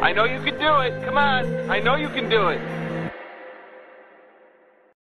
I know you can do it. Come on. I know you can do it.